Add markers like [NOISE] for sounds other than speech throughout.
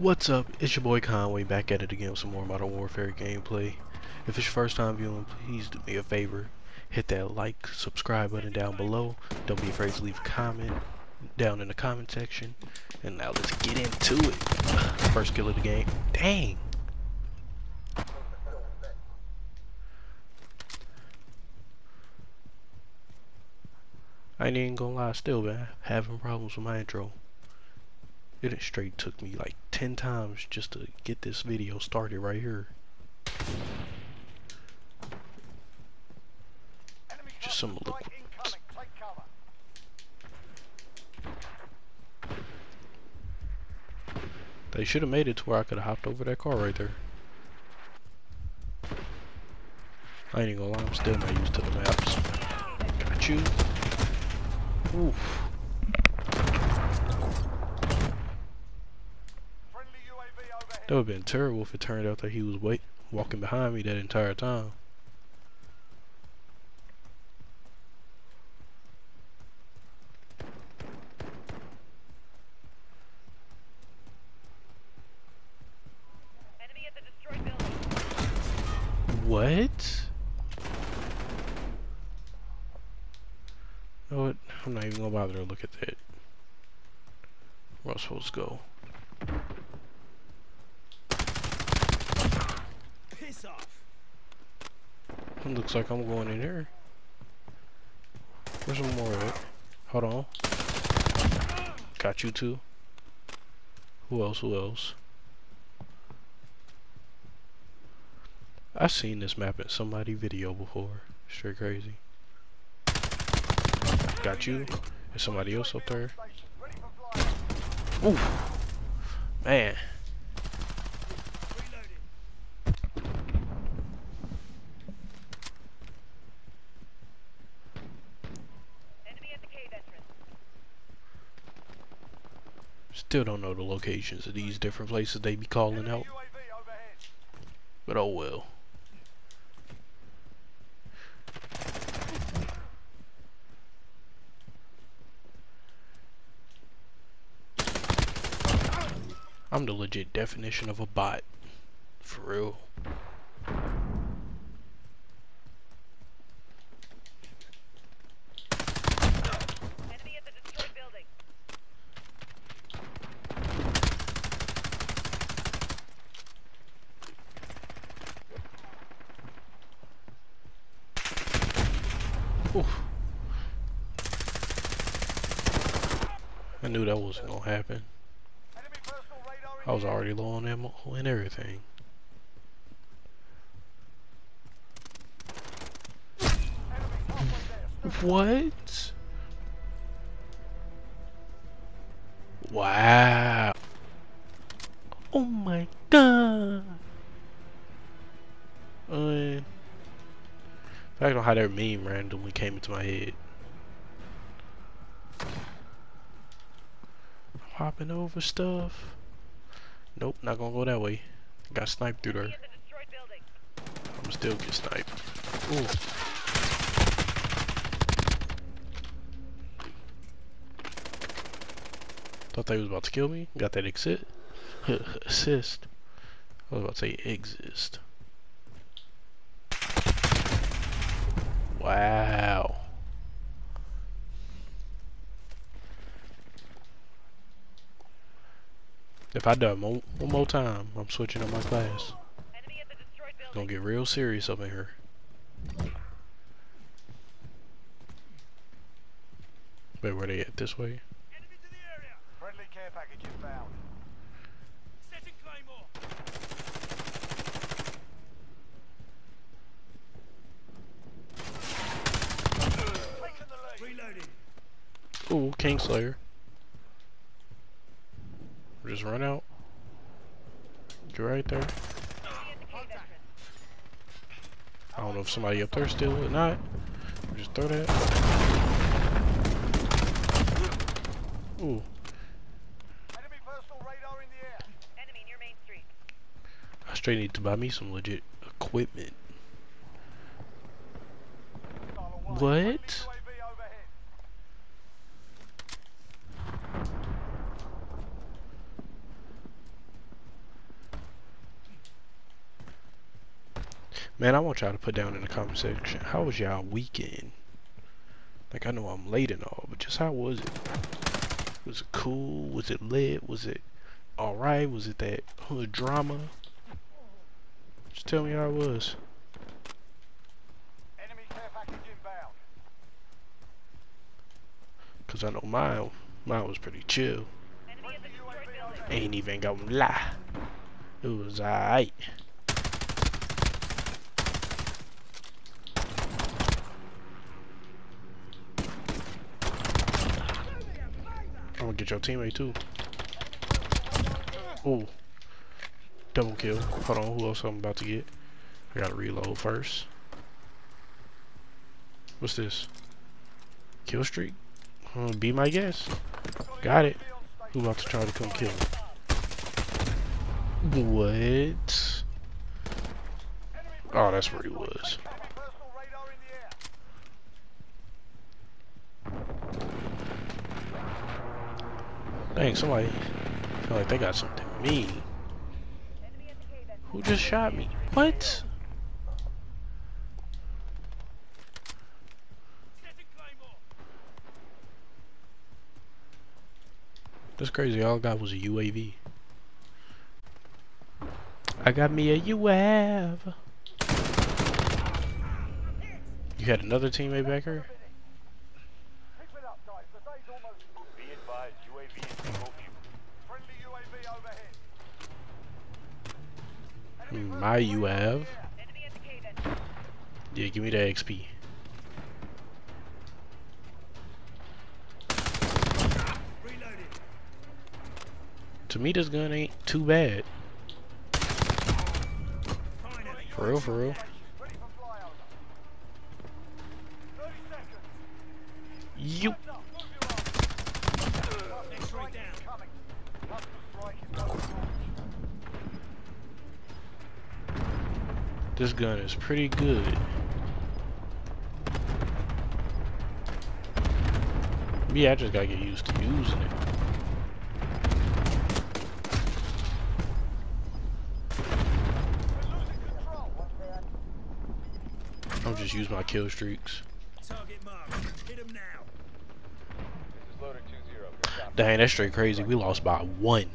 What's up? It's your boy Conway back at it again with some more Modern Warfare gameplay. If it's your first time viewing, please do me a favor. Hit that like, subscribe button down below. Don't be afraid to leave a comment down in the comment section. And now let's get into it. [SIGHS] First kill of the game. Dang! I ain't even gonna lie, still man, having problems with my intro. It straight took me like 10 times just to get this video started right here. Just some look. They should have made it to where I could have hopped over that car right there. I ain't gonna lie, I'm still not used to the maps. Got you. Oof. That would have been terrible if it turned out that he was wait walking behind me that entire time. What? You know what? I'm not even gonna bother to look at that. Where else supposed to go? Looks like I'm going in here. Where's some more of it? Hold on. Got you too. Who else? Who else? I've seen this map in somebody video before. Straight crazy. Got you. There's somebody else up there. Ooh. Man. Still don't know the locations of these different places they be calling out. But oh well. I'm the legit definition of a bot. For real. Oof. I knew that wasn't gonna happen. I was already low on ammo and everything. What? That meme randomly came into my head. Hopping over stuff. Nope, not gonna go that way. Got sniped through there. I'm still get sniped. Ooh. Thought they was about to kill me. Got that exit. [LAUGHS] Assist. I was about to say exist. Wow. If I die one, more time, I'm switching up my class. Gonna get real serious up in here. Wait, where they at? This way? Ooh, Kingslayer. Just run out. You're right there. I don't know if somebody up there still or not. Just throw that. Ooh. I straight need to buy me some legit equipment. What? Man, I want y'all to put down in the comment section, how was y'all weekend? Like, I know I'm late and all, but just how was it? Was it cool? Was it lit? Was it alright? Was it that hood drama? Just tell me how it was. Enemy care package inbound. Cause I know mine, mine was pretty chill. Friendly UAV overhead. Ain't even gonna lie. It was alright. I'm gonna get your teammate too. Ooh. Double kill. Hold on, who else I'm about to get? I gotta reload first. What's this? Kill streak? Uh, be my guess. Got it. Who about to try to come kill me? What? Oh, that's where he was. Dang, somebody feel like they got something mean. Who just shot me? What? That's crazy. All I got was a UAV. I got me a UAV. You had another teammate back here? Keep it up, guys. The day's almost. Be advised, UAV is below you. Friendly UAV overhead. My UAV. Yeah, give me that XP. To me, this gun ain't too bad. For real, for real. Ready for flyover. 30 seconds. You. This gun is pretty good. Yeah, I just gotta get used to using it. We're losing control. I'm just use my kill streaks. Target marked. Hit him now. This is loader 2-0. Good job. Dang, that's straight crazy. We lost by one.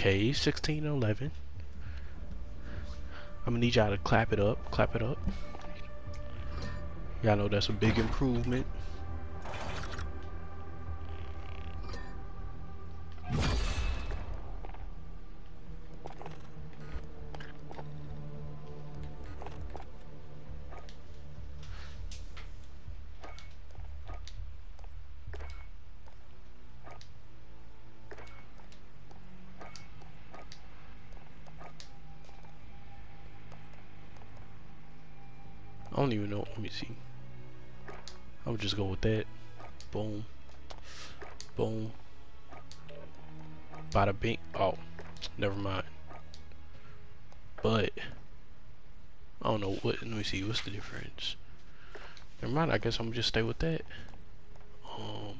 Okay, 16 and 11. I'm gonna need y'all to clap it up. Clap it up. Y'all know that's a big improvement. See. I would just go with that. Boom. Boom. Bada bing. Oh, never mind. But I don't know what. Let me see. What's the difference? Never mind. I guess I'm just stay with that. Um.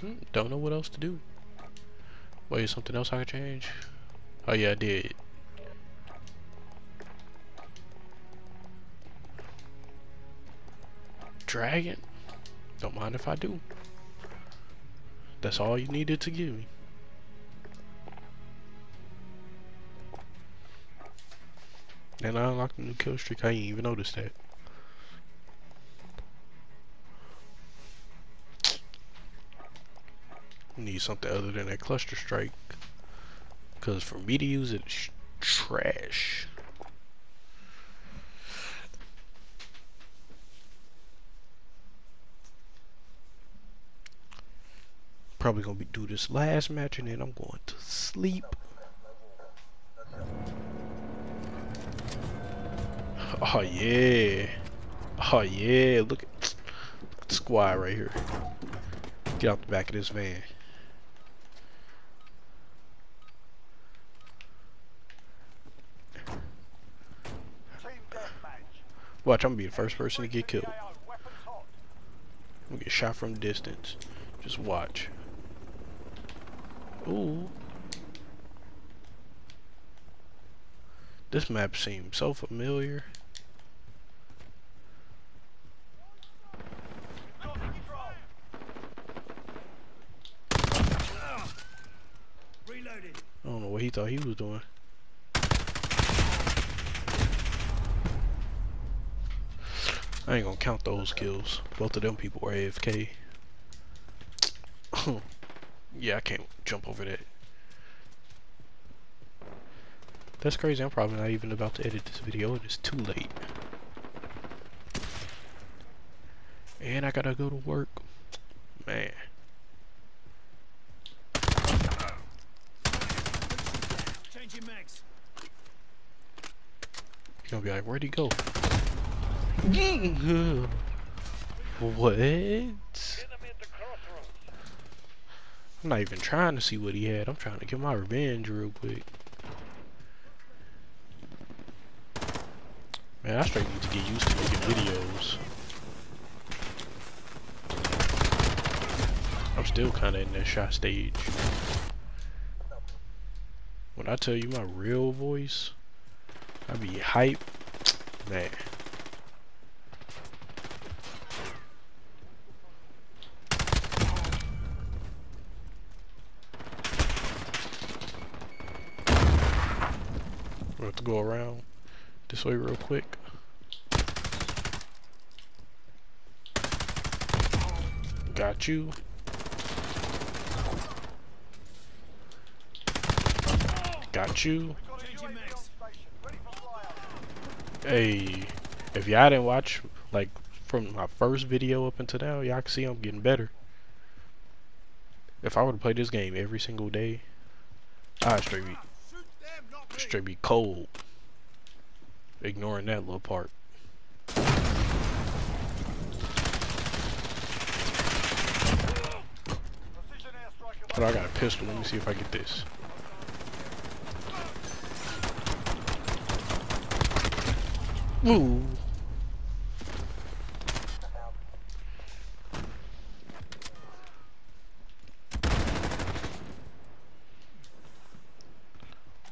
hmm, Don't know what else to do. Wait, something else I can change? Oh yeah, I did. Dragon? Don't mind if I do. That's all you needed to give me. And I unlocked a new kill streak. I didn't even notice that. Need something other than that cluster strike. Because for me to use it, it's trash. Probably gonna be do this last match and then I'm going to sleep. Oh yeah. Oh yeah. Look at, look at the squad right here. Get out the back of this van. Watch, I'm gonna be the first person to get killed. I'm gonna get shot from distance. Just watch. Ooh. This map seems so familiar. I don't know what he thought he was doing. I ain't gonna count those kills. Both of them people were AFK. [LAUGHS] yeah, I can't jump over that. That's crazy. I'm probably not even about to edit this video. It is too late. And I gotta go to work. Man. Changing. You're gonna be like, where'd he go? [LAUGHS] what? I'm not even trying to see what he had. I'm trying to get my revenge real quick. Man, I straight need to get used to making videos. I'm still kind of in that shot stage. When I tell you my real voice, I be hype, man. We have to go around this way real quick. Got you. Got you. Hey, if y'all didn't watch, like, from my first video up until now, y'all can see I'm getting better. If I were to play this game every single day, I'd straight be, straight be cold. Ignoring that little part. But I got a pistol. Let me see if I get this. Ooh.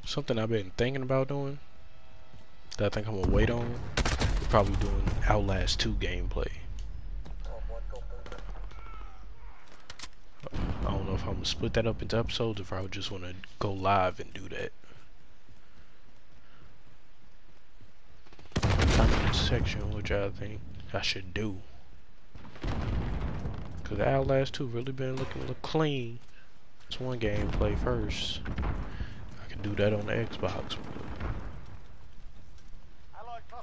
Something I've been thinking about doing that I think I'm gonna wait on. Probably doing Outlast 2 gameplay. I don't know if I'm gonna split that up into episodes if I would just want to go live and do that. Section which I think I should do. Cause Outlast 2 really been looking look clean. It's one gameplay first. I can do that on the Xbox.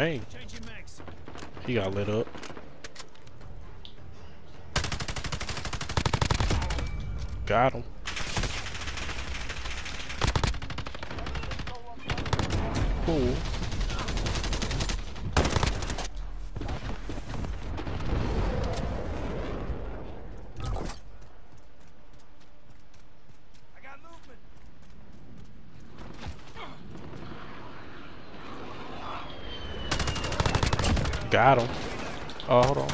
dang. He got lit up. Got him. Cool. I got movement. Got him. Oh, hold on.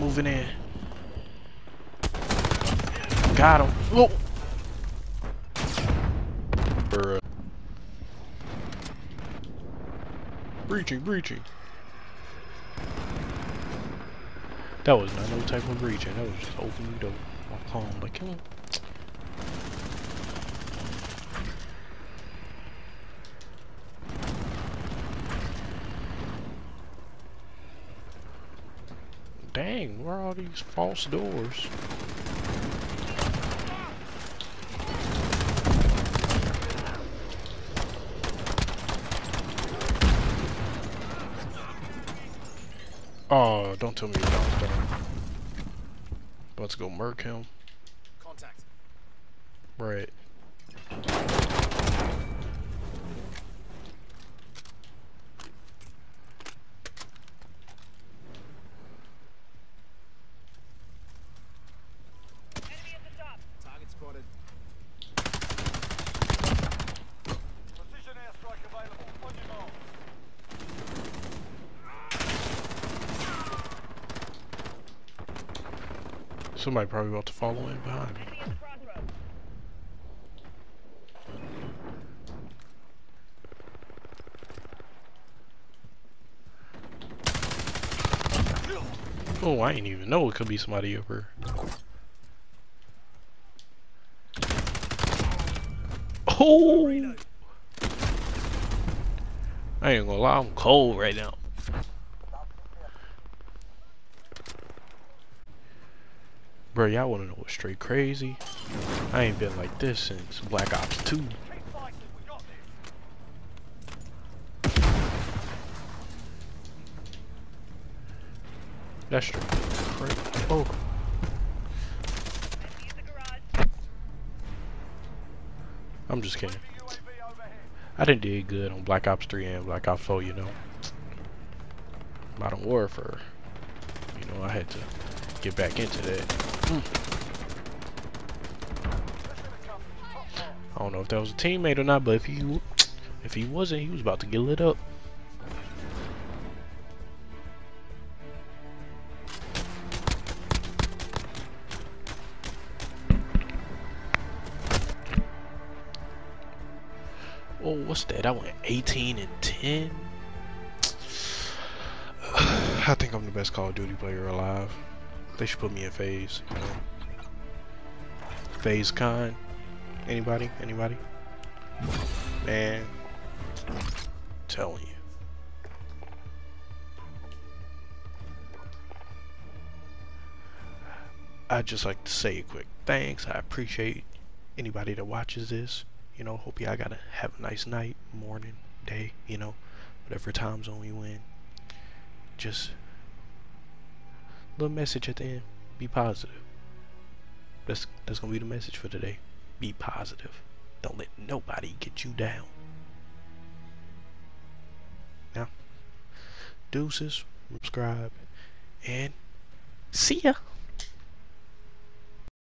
Moving in. Got him. Whoa. Bruh. Breaching, breaching. That was not no type of breaching. That was just opening the door. Walk home like, come on. Dang, where are all these false doors? Oh, don't tell me down. About to go murk him. Contact. Right. Somebody probably about to follow in behind. Oh, I didn't even know it could be somebody over. Oh! I ain't gonna lie, I'm cold right now. Bro, y'all wanna know what's straight crazy? I ain't been like this since Black Ops 2. Keep fighting. We got this. That's straight crazy. Oh. I'm just kidding. I didn't do good on Black Ops 3 and Black Ops 4, you know. Modern Warfare. You know, I had to get back into that. I don't know if that was a teammate or not, but if he if he wasn't, he was about to get lit up. Oh, what's that? I went 18 and 10. [SIGHS] I think I'm the best Call of Duty player alive. They should put me in FaZe, you know. FaZe Con. Anybody? Anybody? Man. telling you. I'd just like to say a quick thanks. I appreciate anybody that watches this. You know, hope y'all gotta have a nice night, morning, day, you know, whatever time zone you in. Just little message at the end. Be positive. That's that's gonna be the message for today. Be positive. Don't let nobody get you down. Now, deuces, subscribe, and see ya.